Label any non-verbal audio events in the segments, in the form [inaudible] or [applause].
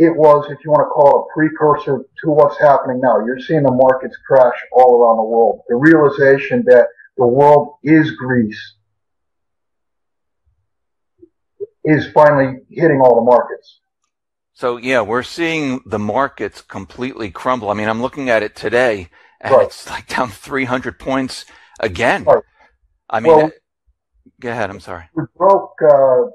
it was, if you want to call it a precursor to what's happening now. You're seeing the markets crash all around the world. The realization that the world is Greece is finally hitting all the markets. So yeah, we're seeing the markets completely crumble. I mean, I'm looking at it today and Right. it's like down 300 points again. Right. I mean, Well- go ahead. I'm sorry. we broke uh,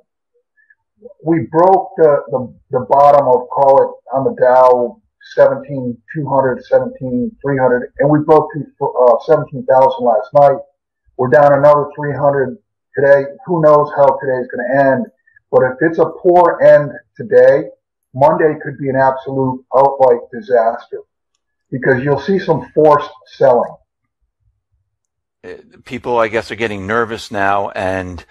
we broke the, the the bottom of call it on the Dow 17,200, 17,300, and we broke to uh, 17,000 last night. We're down another 300 today. Who knows how today's going to end? But if it's a poor end today, Monday could be an absolute outright disaster because you'll see some forced selling. Uh, People, I guess, are getting nervous now, and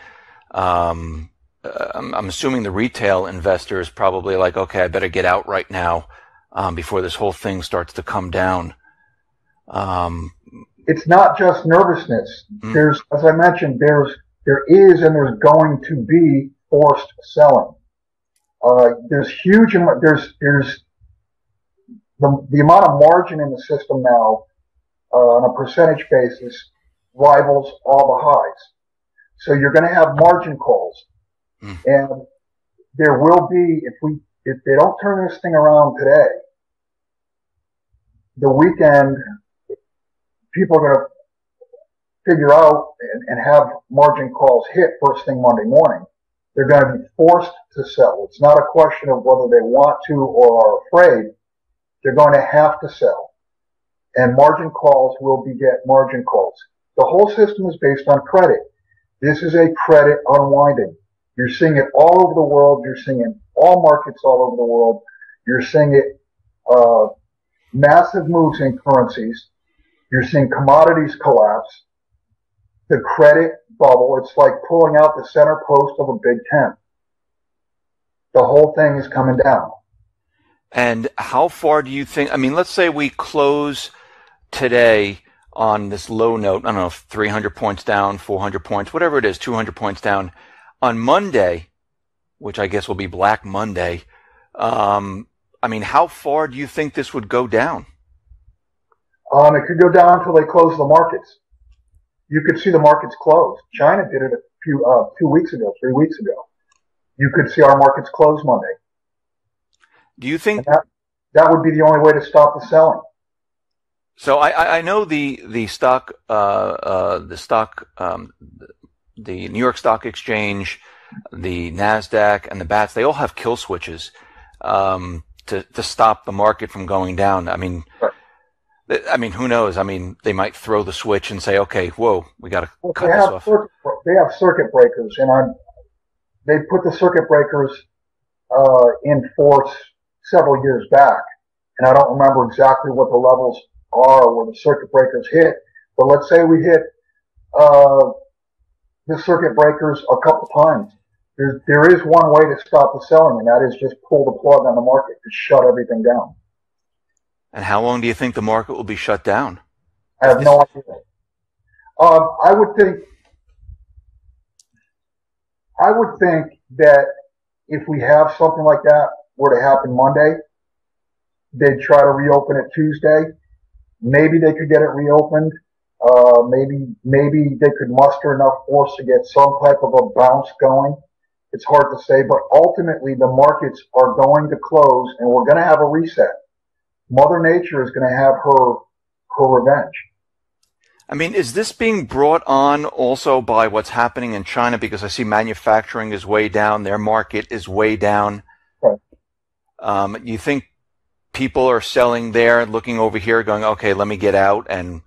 um, uh, I'm, I'm assuming the retail investor is probably like, okay, I better get out right now um, before this whole thing starts to come down. Um, it's not just nervousness. Mm. There's, as I mentioned, there's, there is and there's going to be forced selling. Uh, there's huge, there's, there's the, the amount of margin in the system now, uh, on a percentage basis rivals all the highs. So you're going to have margin calls Mm. and there will be, if we, if they don't turn this thing around today, the weekend, people are going to figure out and, and have margin calls hit first thing Monday morning. They're going to be forced to sell. It's not a question of whether they want to or are afraid. They're going to have to sell. And margin calls will beget margin calls. The whole system is based on credit. This is a credit unwinding. You're seeing it all over the world. You're seeing it all markets all over the world. You're seeing it, uh, massive moves in currencies. You're seeing commodities collapse. The credit bubble, it's like pulling out the center post of a big tent. The whole thing is coming down. And how far do you think? I mean, let's say we close today on this low note. I don't know, 300 points down, 400 points, whatever it is, 200 points down. On Monday, which I guess will be Black Monday, um, I mean, how far do you think this would go down? Um, it could go down until they close the markets. You could see the markets close. China did it a few, uh, two weeks ago, three weeks ago. You could see our markets close Monday. Do you think that, that would be the only way to stop the selling. So I, I- I know the the stock uh, uh, the stock um, the New York Stock Exchange, the Nasdaq, and the Bats. They all have kill switches um, to to stop the market from going down. I mean, th- I mean, who knows? I mean, they might throw the switch and say, "Okay, whoa, we got to Well, cut this have off." circuit, they have circuit breakers, and I'm, they put the circuit breakers uh, in force several years back, and I don't remember exactly what the levels are where the circuit breakers hit. But let's say we hit uh, the circuit breakers a couple times. There's, there is one way to stop the selling, and that is just pull the plug on the market, just shut everything down. And how long do you think the market will be shut down? I have no idea. Um, I would think, I would think that if we have something like that were to happen Monday, they'd try to reopen it Tuesday. Maybe they could get it reopened. Uh, maybe, maybe they could muster enough force to get some type of a bounce going. It's hard to say, but ultimately the markets are going to close and we're going to have a reset. Mother Nature is going to have her, her revenge. I mean, is this being brought on also by what's happening in China? Because I see manufacturing is way down, their market is way down. Right. Um, you think people are selling there, and looking over here, going, okay, let me get out, and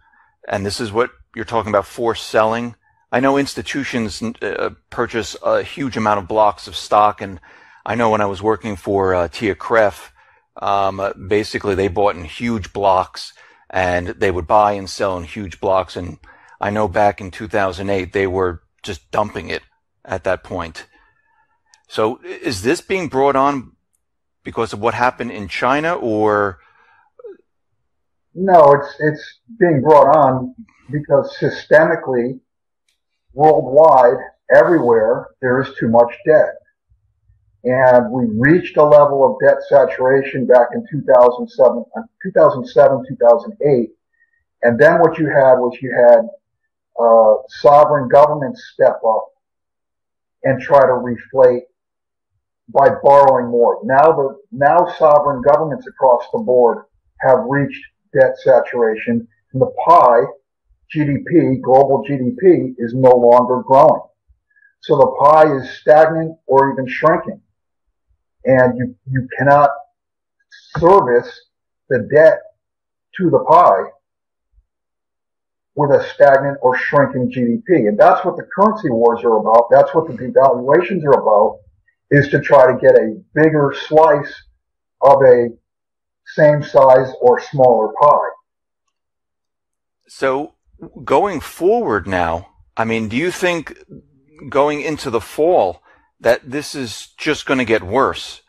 and this is what you're talking about forced selling. I know institutions uh, purchase a huge amount of blocks of stock, and I know when I was working for uh, TIAA-CREF, um, uh, basically they bought in huge blocks and they would buy and sell in huge blocks. And I know back in 2008, they were just dumping it at that point. So is this being brought on because of what happened in China or? No, it's, it's being brought on because systemically, worldwide, everywhere, there is too much debt. and we reached a level of debt saturation back in 2007, 2007, 2008. And then what you had was you had uh, sovereign governments step up and try to reflate by borrowing more. Now the now sovereign governments across the board have reached debt saturation, and the pie, GDP, global GDP, is no longer growing. So the pie is stagnant or even shrinking. And you, you cannot service the debt to the pie with a stagnant or shrinking GDP. And that's what the currency wars are about. That's what the devaluations are about is to try to get a bigger slice of a same size or smaller pie. So going forward now, I mean, do you think going into the fall that this is just going to get worse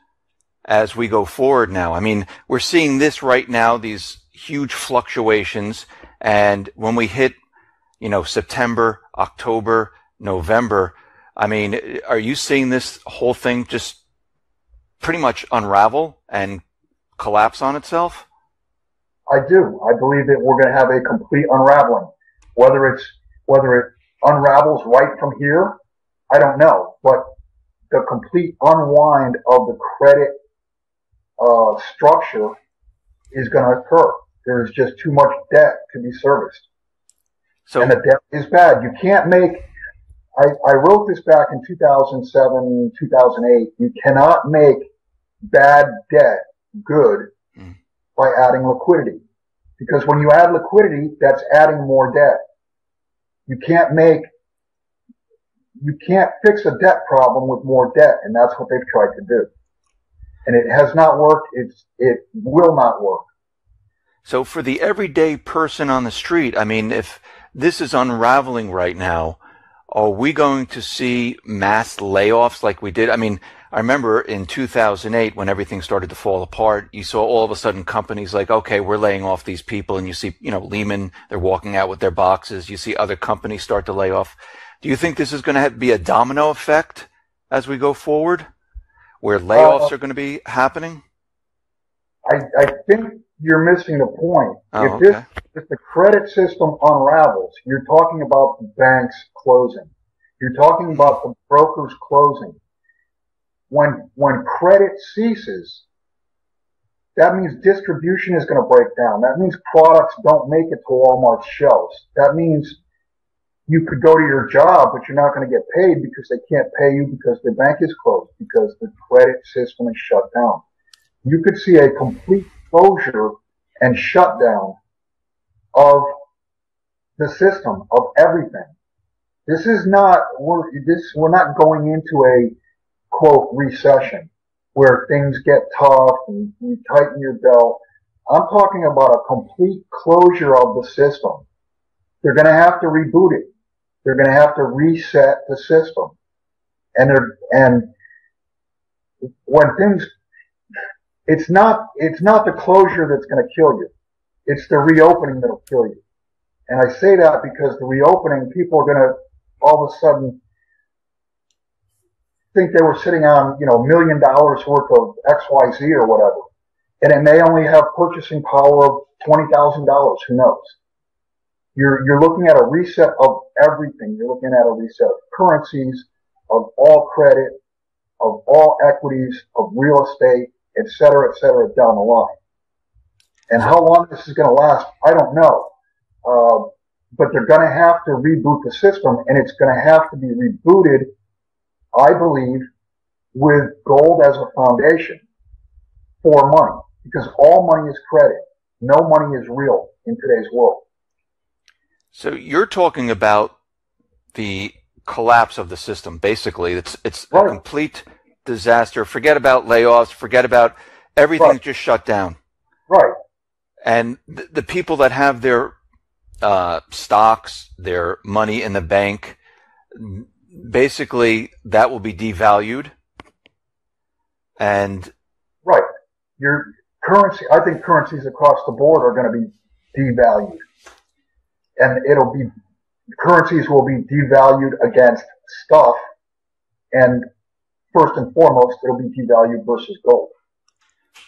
as we go forward now? I mean, we're seeing this right now, these huge fluctuations. And when we hit, you know, September, October, November, I mean, are you seeing this whole thing just pretty much unravel and collapse on itself? I do. I believe that we're going to have a complete unraveling. Whether it's whether it unravels right from here, I don't know. But the complete unwind of the credit uh, structure is going to occur. There is just too much debt to be serviced, so, and the debt is bad. You can't make I, I wrote this back in 2007, 2008. You cannot make bad debt good mm. by adding liquidity. Because when you add liquidity, that's adding more debt. You can't make, you can't fix a debt problem with more debt, and that's what they've tried to do. And it has not worked. It's, it will not work. So for the everyday person on the street, I mean, if this is unraveling right now, are we going to see mass layoffs like we did? I mean, I remember in 2008 when everything started to fall apart, you saw all of a sudden companies like, okay, we're laying off these people and you see, you know, Lehman, they're walking out with their boxes. You see other companies start to lay off. Do you think this is going to be a domino effect as we go forward where layoffs uh, are going to be happening? I, I think you're missing the point. Oh, if this, okay. if the credit system unravels, you're talking about the banks closing. You're talking about the brokers closing. When, when credit ceases, that means distribution is going to break down. That means products don't make it to Walmart's shelves. That means you could go to your job, but you're not going to get paid because they can't pay you because the bank is closed, because the credit system is shut down. You could see a complete closure and shutdown of the system, of everything. This is not, we're, this, we're not going into a quote recession where things get tough and mm-hmm. you tighten your belt. I'm talking about a complete closure of the system. They're going to have to reboot it. They're going to have to reset the system. And they're, and when things it's not, it's not the closure that's going to kill you. It's the reopening that'll kill you. And I say that because the reopening, people are going to all of a sudden think they were sitting on, you know, a million dollars worth of XYZ or whatever. And it may only have purchasing power of $20,000. Who knows? You're, you're looking at a reset of everything. You're looking at a reset of currencies, of all credit, of all equities, of real estate, et cetera, et cetera, down the line. And how long this is going to last, I don't know. Uh, but they're going to have to reboot the system, and it's going to have to be rebooted, I believe, with gold as a foundation for money, because all money is credit. No money is real in today's world. So you're talking about the collapse of the system. Basically, it's it's right. a complete disaster. Forget about layoffs. Forget about everything right. just shut down. Right. And th- the people that have their uh, stocks, their money in the bank, basically that will be devalued. And right, your currency. I think currencies across the board are going to be devalued, and it'll be currencies will be devalued against stuff, and first and foremost, it'll be devalued versus gold.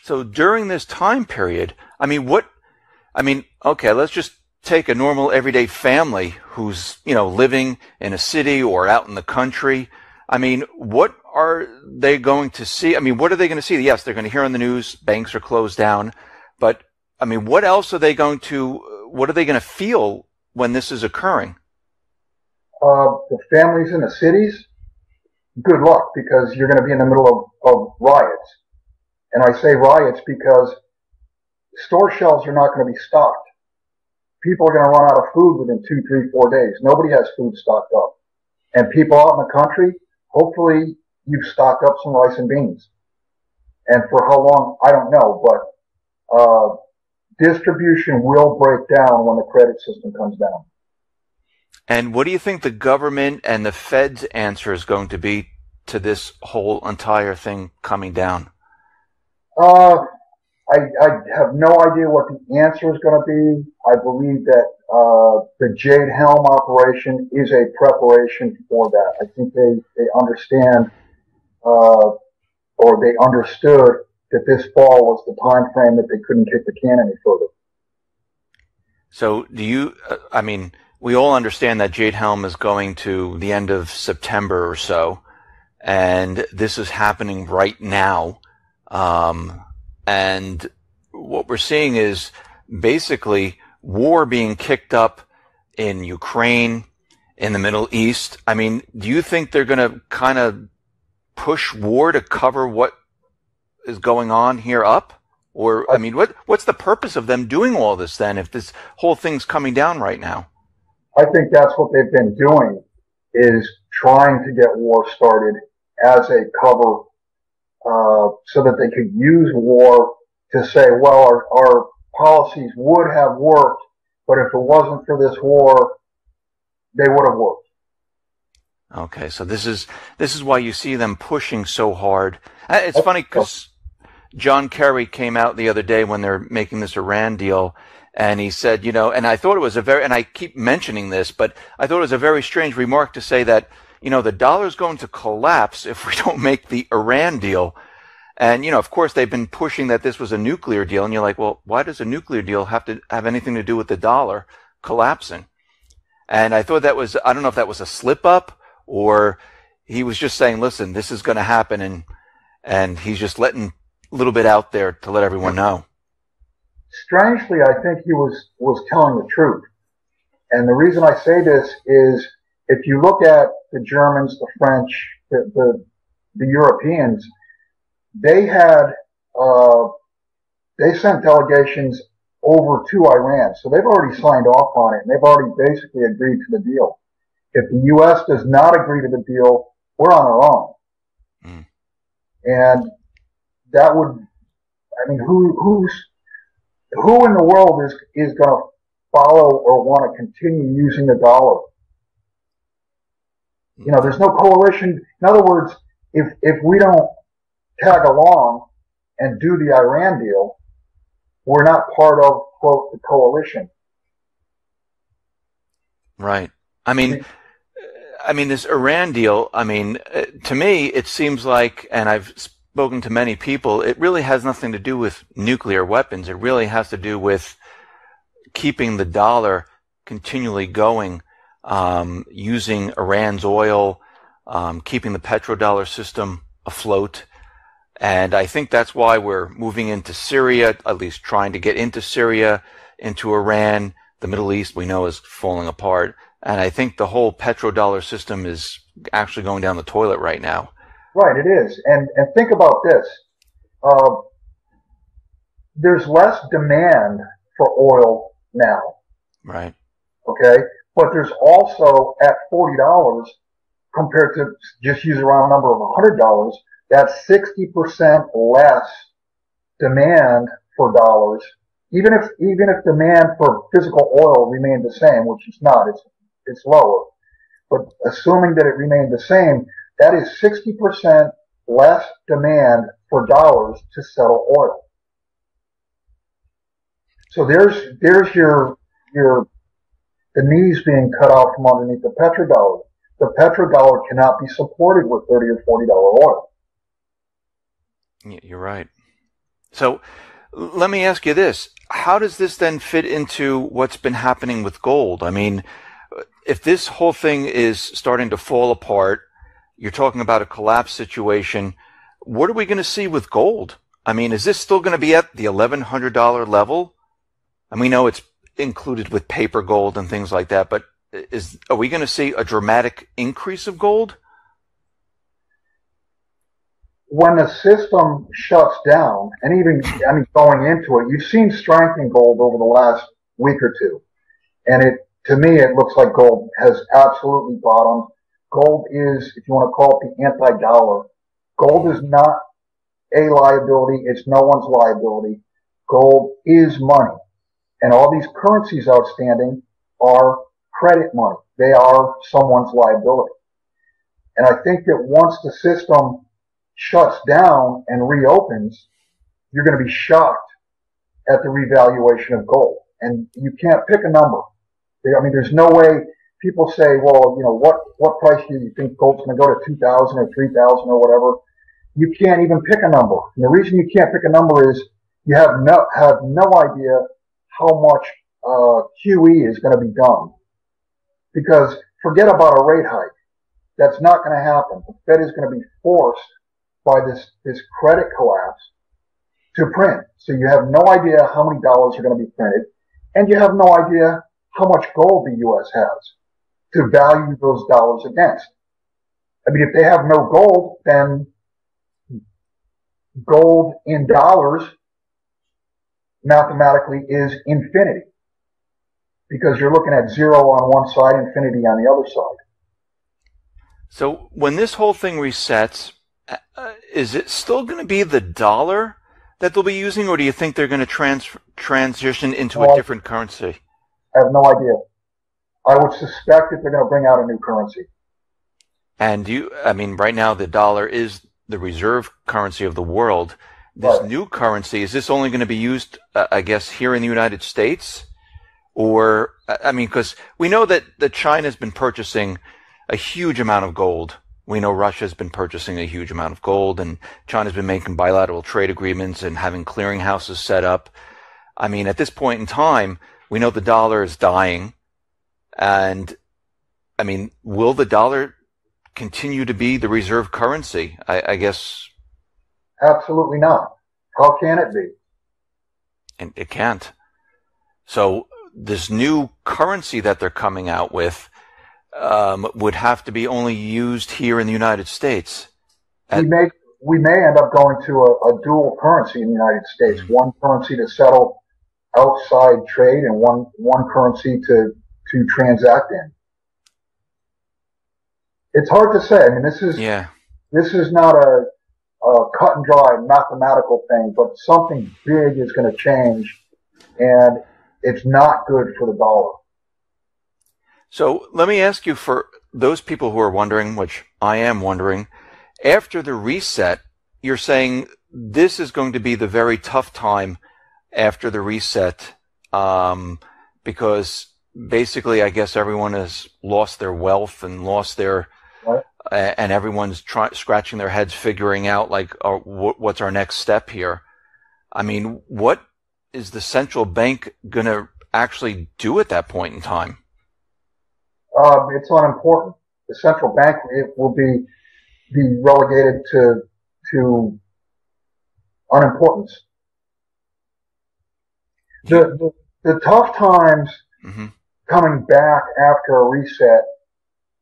So during this time period, I mean, what, I mean, okay, let's just take a normal everyday family who's, you know, living in a city or out in the country. I mean, what are they going to see? I mean, what are they going to see? Yes, they're going to hear on the news banks are closed down, but I mean, what else are they going to, what are they going to feel when this is occurring? Uh, the families in the cities, good luck because you're going to be in the middle of, of riots. And I say riots because store shelves are not going to be stocked. People are going to run out of food within two, three, four days. Nobody has food stocked up. And people out in the country, hopefully you've stocked up some rice and beans. And for how long, I don't know, but, uh, distribution will break down when the credit system comes down. And what do you think the government and the Fed's answer is going to be to this whole entire thing coming down? Uh, I, I have no idea what the answer is going to be. I believe that uh, the Jade Helm operation is a preparation for that. I think they, they understand uh, or they understood that this fall was the time frame that they couldn't kick the can any further. So do you, uh, I mean, we all understand that Jade Helm is going to the end of September or so, and this is happening right now. Um, and what we're seeing is basically war being kicked up in Ukraine, in the Middle East. I mean, do you think they're going to kind of push war to cover what is going on here up? Or, I mean, what, what's the purpose of them doing all this then if this whole thing's coming down right now? I think that's what they've been doing is trying to get war started as a cover, uh, so that they could use war to say, well, our, our policies would have worked, but if it wasn't for this war, they would have worked. Okay, so this is this is why you see them pushing so hard. Uh, it's funny because John Kerry came out the other day when they're making this Iran deal, and he said, you know, and I thought it was a very, and I keep mentioning this, but I thought it was a very strange remark to say that, you know, the dollar's going to collapse if we [laughs] don't make the Iran deal. And, you know, of course, they've been pushing that this was a nuclear deal. And you're like, well, why does a nuclear deal have to have anything to do with the dollar collapsing? And I thought that was, I don't know if that was a slip up or he was just saying, listen, this is going to happen. And, and he's just letting a little bit out there to let everyone know. Strangely, I think he was, was telling the truth. And the reason I say this is if you look at the Germans, the French, the, the, the Europeans, they had uh, they sent delegations over to Iran, so they've already signed off on it, and they've already basically agreed to the deal. If the U.S. does not agree to the deal, we're on our own, mm. and that would, I mean, who who's who in the world is is going to follow or want to continue using the dollar? You know, there's no coalition. In other words, if if we don't tag along and do the Iran deal, we're not part of, quote, the coalition. Right. I mean, I mean, this Iran deal, I mean, to me, it seems like, and I've spoken to many people, it really has nothing to do with nuclear weapons. It really has to do with keeping the dollar continually going, um, using Iran's oil, um, keeping the petrodollar system afloat. And I think that's why we're moving into Syria, at least trying to get into Syria, into Iran. The Middle East, we know, is falling apart. And I think the whole petrodollar system is actually going down the toilet right now. Right, it is. And, and think about this. Uh, there's less demand for oil now. Right. Okay. But there's also at $40 compared to just use around a round number of $100, that's 60% less demand for dollars. Even if, even if demand for physical oil remained the same, which it's not, it's, it's lower. But assuming that it remained the same, that is 60% less demand for dollars to settle oil. So there's, there's your, your, the knees being cut off from underneath the petrodollar. The petrodollar cannot be supported with 30 or $40 oil. You're right. So let me ask you this. How does this then fit into what's been happening with gold? I mean, if this whole thing is starting to fall apart, you're talking about a collapse situation. What are we going to see with gold? I mean, is this still going to be at the $1,100 level? And we know it's included with paper gold and things like that, but is, are we going to see a dramatic increase of gold? when the system shuts down, and even I mean going into it, you've seen strength in gold over the last week or two, and it to me it looks like gold has absolutely bottomed. Gold is, if you want to call it the anti-dollar, gold is not a liability; it's no one's liability. Gold is money, and all these currencies outstanding are credit money. They are someone's liability, and I think that once the system shuts down and reopens, you're going to be shocked at the revaluation of gold. And you can't pick a number. I mean, there's no way people say, well, you know, what, what price do you think gold's going to go to 2000 or 3000 or whatever? You can't even pick a number. And the reason you can't pick a number is you have no, have no idea how much, uh, QE is going to be done. Because forget about a rate hike. That's not going to happen. The Fed is going to be forced by this, this credit collapse to print. So you have no idea how many dollars are going to be printed, and you have no idea how much gold the U.S. has to value those dollars against. I mean, if they have no gold, then gold in dollars mathematically is infinity because you're looking at zero on one side, infinity on the other side. So when this whole thing resets, uh, is it still going to be the dollar that they'll be using, or do you think they're going to trans- transition into well, a different currency? I have no idea. I would suspect that they're going to bring out a new currency. And you, I mean, right now the dollar is the reserve currency of the world. This right. new currency is this only going to be used, uh, I guess, here in the United States, or I mean, because we know that that China's been purchasing a huge amount of gold we know Russia's been purchasing a huge amount of gold and China's been making bilateral trade agreements and having clearinghouses set up. I mean, at this point in time, we know the dollar is dying. And I mean, will the dollar continue to be the reserve currency? I, I guess. Absolutely not. How can it be? And it can't. So this new currency that they're coming out with, um, would have to be only used here in the United States. we may we may end up going to a, a dual currency in the United States, mm-hmm. one currency to settle outside trade and one one currency to to transact in. It's hard to say. I mean, this is yeah. this is not a, a cut and dry mathematical thing, but something big is going to change, and it's not good for the dollar. So let me ask you for those people who are wondering, which I am wondering, after the reset, you're saying this is going to be the very tough time after the reset, um, because basically, I guess everyone has lost their wealth and lost their? And everyone's try, scratching their heads, figuring out like, uh, what's our next step here? I mean, what is the central bank going to actually do at that point in time? um, it's unimportant. The central bank it will be be relegated to to unimportance. The the, the tough times mm-hmm. coming back after a reset,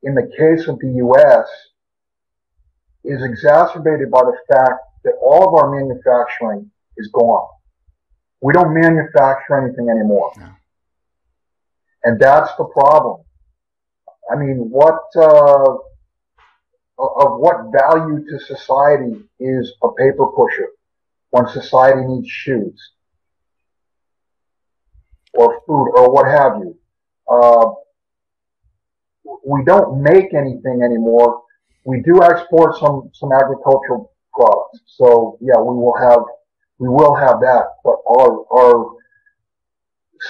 in the case of the U.S., is exacerbated by the fact that all of our manufacturing is gone. We don't manufacture anything anymore. No. And that's the problem. I mean, what uh, of what value to society is a paper pusher when society needs shoes or food or what have you? Uh, we don't make anything anymore. We do export some some agricultural products, so yeah, we will have we will have that. But our our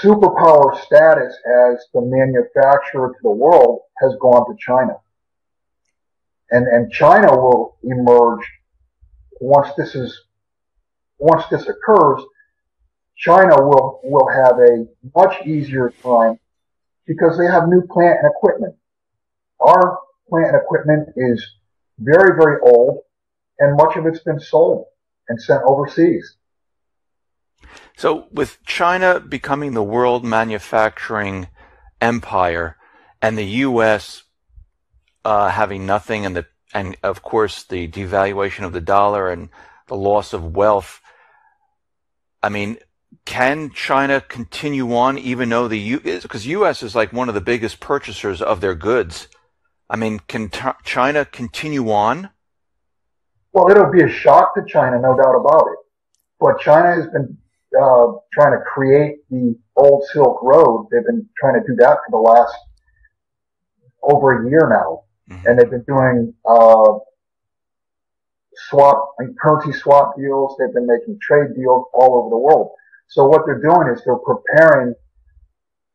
superpower status as the manufacturer to the world has gone to China. And, and China will emerge once this is once this occurs, China will, will have a much easier time because they have new plant and equipment. Our plant and equipment is very, very old and much of it's been sold and sent overseas. So with China becoming the world manufacturing empire and the U.S. Uh, having nothing and the, and of course the devaluation of the dollar and the loss of wealth, I mean, can China continue on even though the because U.S. is like one of the biggest purchasers of their goods? I mean, can t- China continue on? Well, it'll be a shock to China, no doubt about it. But China has been uh, trying to create the old Silk Road. They've been trying to do that for the last over a year now, mm-hmm. and they've been doing uh, swap and currency swap deals. They've been making trade deals all over the world. So what they're doing is they're preparing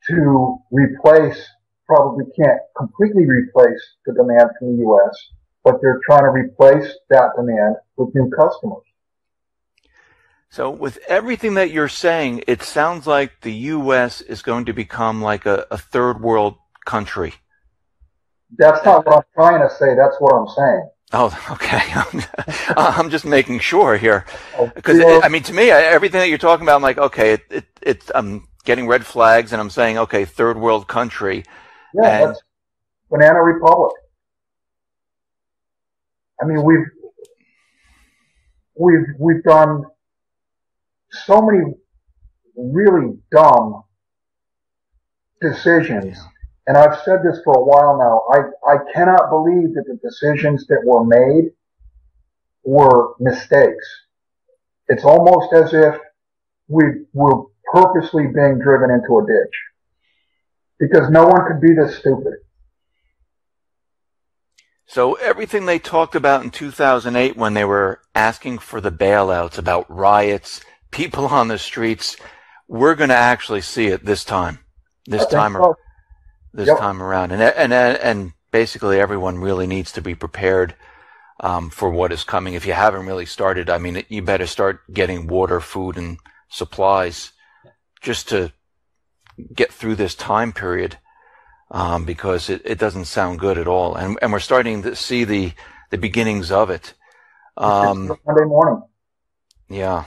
to replace, probably can't completely replace the demand from the U.S., but they're trying to replace that demand with new customers. So with everything that you're saying, it sounds like the U.S. is going to become like a, a third world country. That's not what I'm trying to say. That's what I'm saying. Oh, [laughs] okay. [laughs] I'm just making sure here, because oh, I mean, to me, everything that you're talking about, I'm like, okay, it, it, it, I'm getting red flags, and I'm saying, okay, third world country. Yeah, and, that's banana republic. I mean, we've we've we've done so many really dumb decisions and I've said this for a while now, I, I cannot believe that the decisions that were made were mistakes. It's almost as if we were purposely being driven into a ditch. Because no one could be this stupid. So everything they talked about in 2008 when they were asking for the bailouts about riots, people on the streets, we're going to actually see it this time. This time. So this yep. time around, and and and basically everyone really needs to be prepared um, for what is coming. If you haven't really started, I mean, you better start getting water, food, and supplies just to get through this time period um, because it, it doesn't sound good at all, and and we're starting to see the the beginnings of it. Um, Monday morning. Yeah,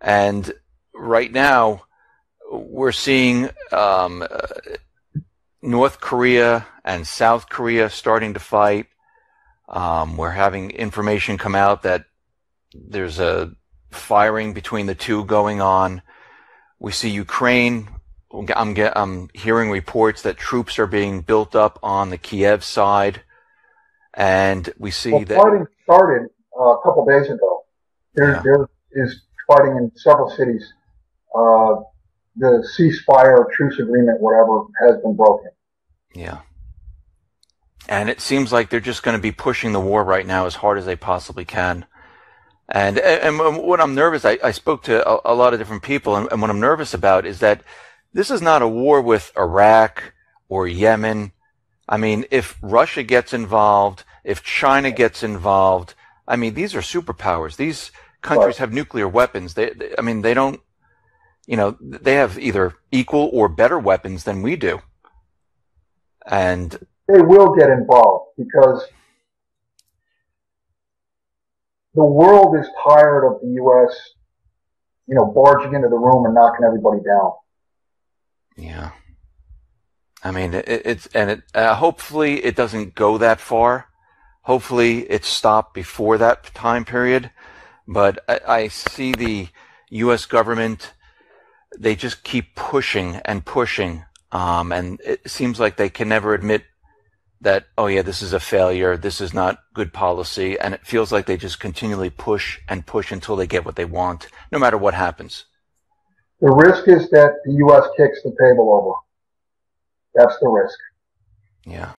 and right now we're seeing um, uh, North Korea and South Korea starting to fight. Um, we're having information come out that there's a firing between the two going on. We see Ukraine. I'm, get, I'm hearing reports that troops are being built up on the Kiev side, and we see well, that fighting started uh, a couple days ago. There, yeah. there is fighting in several cities. Uh, the ceasefire, truce agreement, whatever, has been broken. Yeah. And it seems like they're just going to be pushing the war right now as hard as they possibly can. And and what I'm nervous, I, I spoke to a, a, lot of different people, and, and what I'm nervous about is that this is not a war with Iraq or Yemen. I mean, if Russia gets involved, if China gets involved, I mean, these are superpowers. These countries have nuclear weapons. They, they, I mean, they don't you know, they have either equal or better weapons than we do. And they will get involved because the world is tired of the U.S., you know, barging into the room and knocking everybody down. Yeah. I mean, it, it's, and it, uh, hopefully it doesn't go that far. Hopefully it's stopped before that time period. But I, I see the U.S. government they just keep pushing and pushing. Um, and it seems like they can never admit that, oh yeah, this is a failure. This is not good policy. And it feels like they just continually push and push until they get what they want, no matter what happens. The risk is that the U.S. kicks the table over. That's the risk. Yeah.